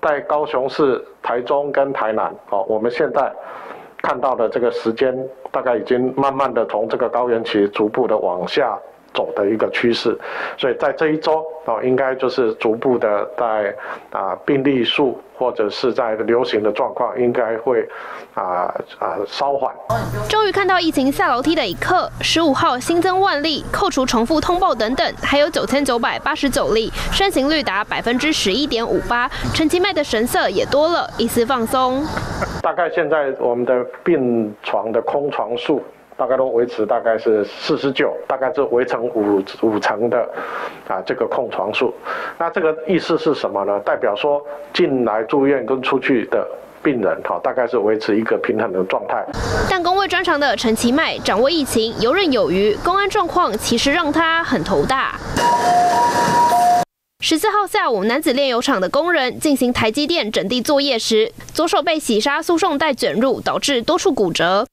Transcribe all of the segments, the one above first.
在高雄市、台中跟台南，哦，我们现在看到的这个时间，大概已经慢慢的从这个高原期逐步的往下。走的一个趋势，所以在这一周哦，应该就是逐步的在啊病例数或者是在流行的状况，应该会啊啊稍缓。终于看到疫情下楼梯的一刻，十五号新增万例，扣除重复通报等等，还有九千九百八十九例，盛行率达百分之十一点五八，陈其迈的神色也多了一丝放松。大概现在我们的病床的空床数。大概都维持大概是四十九，大概是围成五五层的啊这个空床数。那这个意思是什么呢？代表说进来住院跟出去的病人哈，大概是维持一个平衡的状态。但工位专长的陈其迈掌握疫情游刃有余，公安状况其实让他很头大。十四号下午，男子炼油厂的工人进行台积电整地作业时，左手被洗砂输送带卷入，导致多处骨折。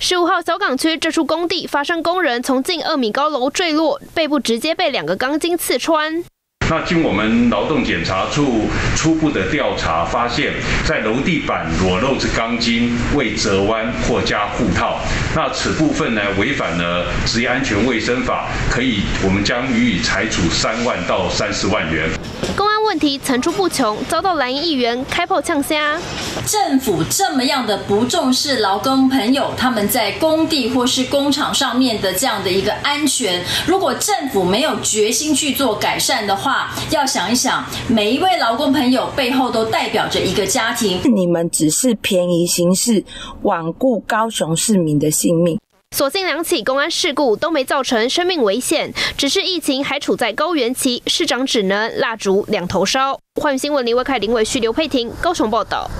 十五号小港区这处工地发生工人从近二米高楼坠落，背部直接被两个钢筋刺穿。那经我们劳动检查处初步的调查发现，在楼地板裸露之钢筋未折弯或加护套，那此部分呢违反了职业安全卫生法，可以我们将予以裁处三万到三十万元。公安问题层出不穷，遭到蓝营议员开炮呛虾。政府这么样的不重视劳工朋友他们在工地或是工厂上面的这样的一个安全，如果政府没有决心去做改善的话，要想一想，每一位劳工朋友背后都代表着一个家庭。你们只是便宜行事，罔顾高雄市民的性命。所幸两起公安事故都没造成生命危险，只是疫情还处在高原期，市长只能蜡烛两头烧。欢迎新闻林伟凯、林伟旭、刘佩婷高雄报道。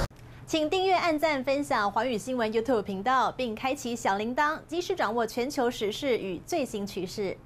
请订阅、按赞、分享环宇新闻 YouTube 频道，并开启小铃铛，及时掌握全球时事与最新趋势。